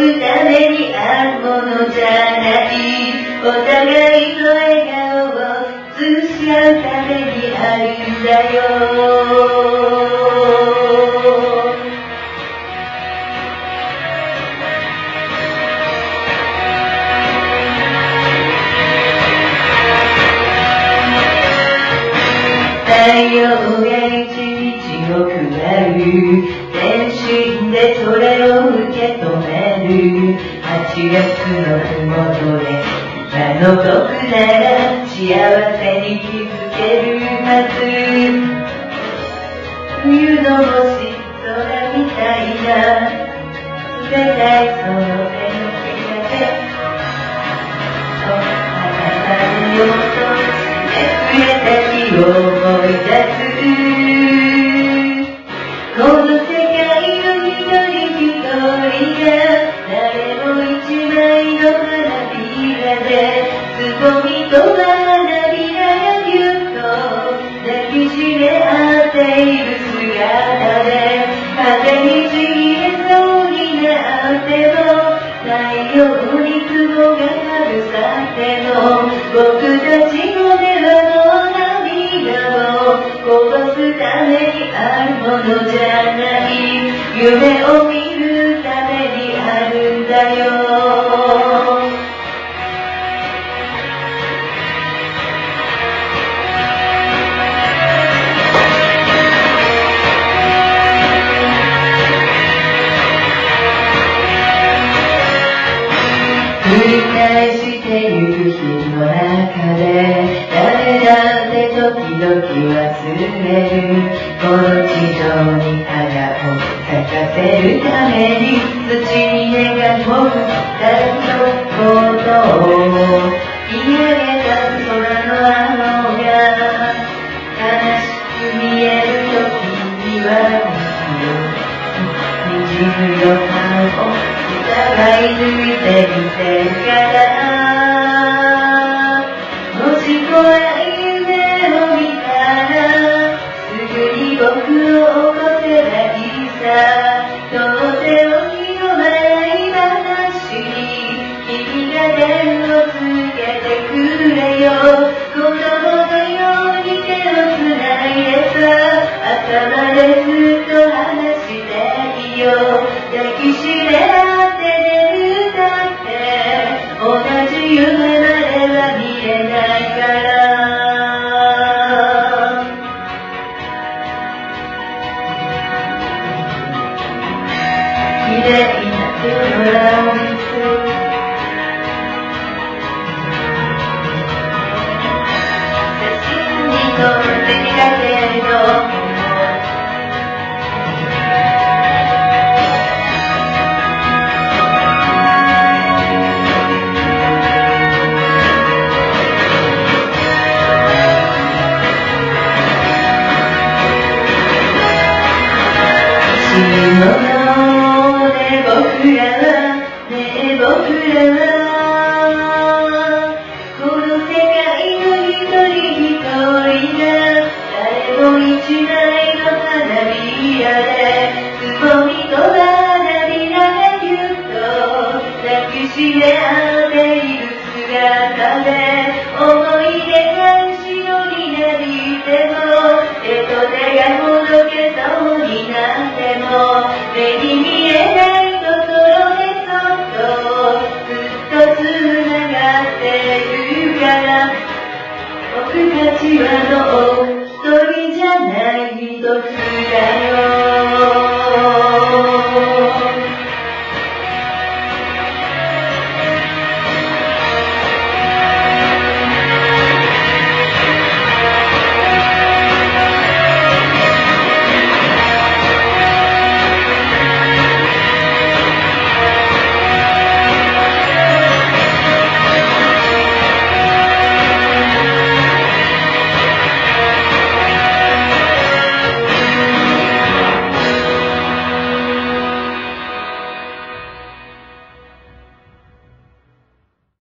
こぼすためにあるものじゃない。お互いの笑顔を通し合うためにあるんだよ。太陽る8月のふもとで今の僕なら幸せに気づけるはず。冬の星空みたいな。冷たいその手のひらでお花のようと溢れた日を陽に雲がかぶさての僕たちの目の涙をこぼすためにあるものじゃない。夢を見繰り返してゆく日の中で誰だって時々忘れるこの地上に花を咲かせるために土に願いを二人のことを見上げた空の青が悲しく見える時には虹の顔を疑い抜いてみてるからもし怖い夢を見たらすぐに僕を起こせばいいさとっておきの笑い話に君が電をつけてくれよ子供のように手をつないでさ朝までずっと話していいよ抱きしめ Ne ne ne la